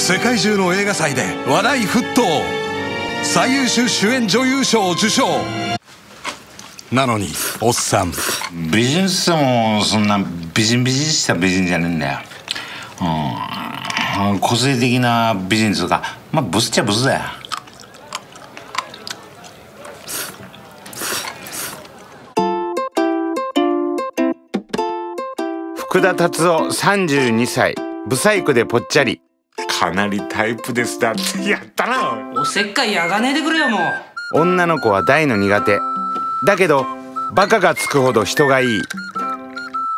世界中の映画祭で話題沸騰。最優秀主演女優賞を受賞。なのにおっさん。美人っつってもそんな美人美人した美人じゃねえんだよ。うん。個性的な美人つうかまあブスっちゃブスだよ。福田達夫32歳。ブサイクでぽっちゃりかなりタイプですだって。やったなおせっかいやがねえでくれよもう。女の子は大の苦手。だけどバカがつくほど人がいい。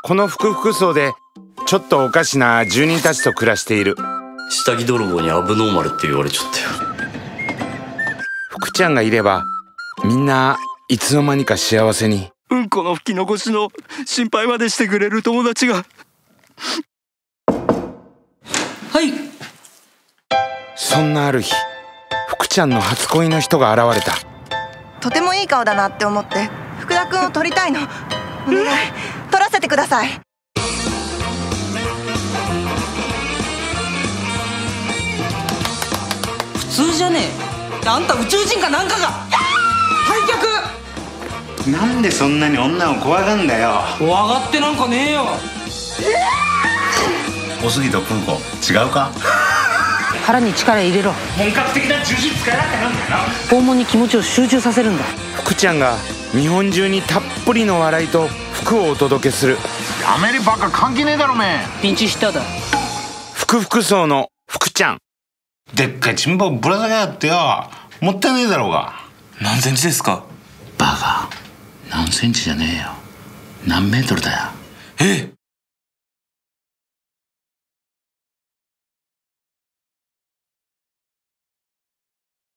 この服服装でちょっとおかしな住人たちと暮らしている。下着泥棒にアブノーマルって言われちゃったよ。福ちゃんがいればみんないつの間にか幸せに。うんこの吹き残しの心配までしてくれる友達が。はいそんなある日福ちゃんの初恋の人が現れた。とてもいい顔だなって思って福田君を撮りたいの。お願い。撮らせてください。普通じゃねえ。あんた宇宙人かなんかが。退なんでそんなに女を怖がんだよ。却怖がってなんかねえよ。おすぎとプーコ違うか？腹に力入れろ。本格的な重心使いだってなんだよな。肛門に気持ちを集中させるんだ。福ちゃんが日本中にたっぷりの笑いと服をお届けする。アメリバカ関係ねえだろめピンチヒッターだ。福福層の福ちゃん。でっかいチンポぶら下げやがってよ。もったいねえだろうが。何センチですか？バカ。何センチじゃねえよ。何メートルだよ。え